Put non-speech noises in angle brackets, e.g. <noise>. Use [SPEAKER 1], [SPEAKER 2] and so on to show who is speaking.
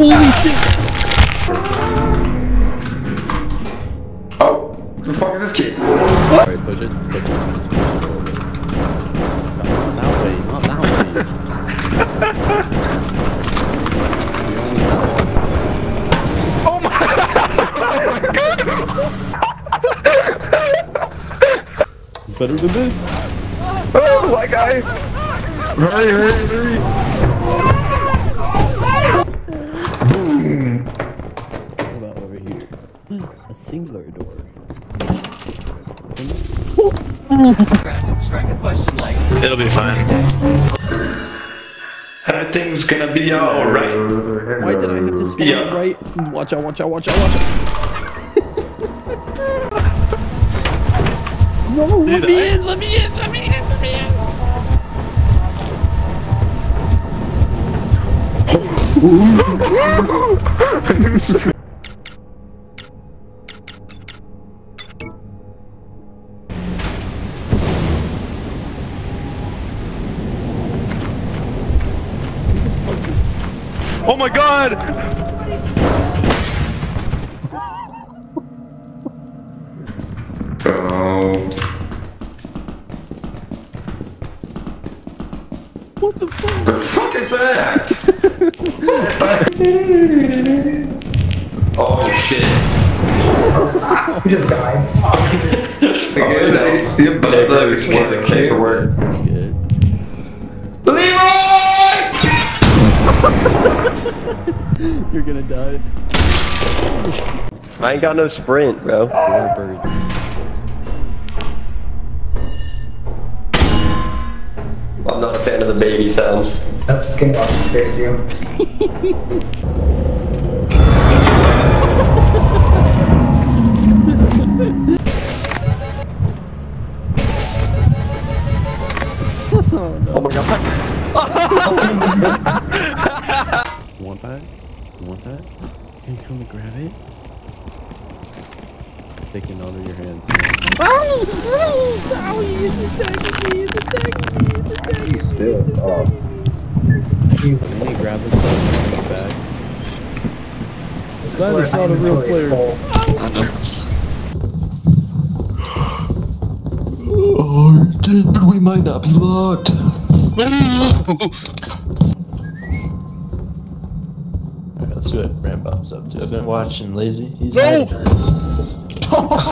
[SPEAKER 1] Holy shit!
[SPEAKER 2] Oh, who the fuck is this kid?
[SPEAKER 1] Alright, push it. Push it. Not that way, not that way. Oh my god! It's better than this.
[SPEAKER 2] Oh, my guy! Hurry, hurry, hurry!
[SPEAKER 1] Singular door.
[SPEAKER 3] It'll be fine. Everything's gonna be alright.
[SPEAKER 1] Why did I have to spawn
[SPEAKER 3] Yeah.
[SPEAKER 1] right? Watch out, watch out, watch out, watch out. <laughs> no, let me in, let me in, let me in, let me in. <laughs> <laughs>
[SPEAKER 3] Oh my god!
[SPEAKER 2] Oh.
[SPEAKER 1] What the fuck?
[SPEAKER 2] The fuck is that? oh shit. <laughs>
[SPEAKER 4] We just died.
[SPEAKER 2] Good, I see a button that was one of <laughs>
[SPEAKER 1] You're gonna die.
[SPEAKER 5] I ain't got no sprint, bro.
[SPEAKER 1] Four birds.
[SPEAKER 5] I'm not a fan of the baby sounds.
[SPEAKER 4] That's just getting off scares you.
[SPEAKER 1] Oh no. <laughs>
[SPEAKER 5] Oh my god.
[SPEAKER 1] You <laughs> want that? You want that? Can you come and grab it? Take it out of your hands. Ow! Ow! Ow! It's attacking me! It's attacking me! It's attacking me! It's attacking me! Can you grab this stuff and bring it back? That is not a real player. <sighs>
[SPEAKER 6] Oh, dude, we might not be locked. <laughs> <laughs> Alright, let's see what Rambo's up to. I've been watching Lazy. He's no! <laughs>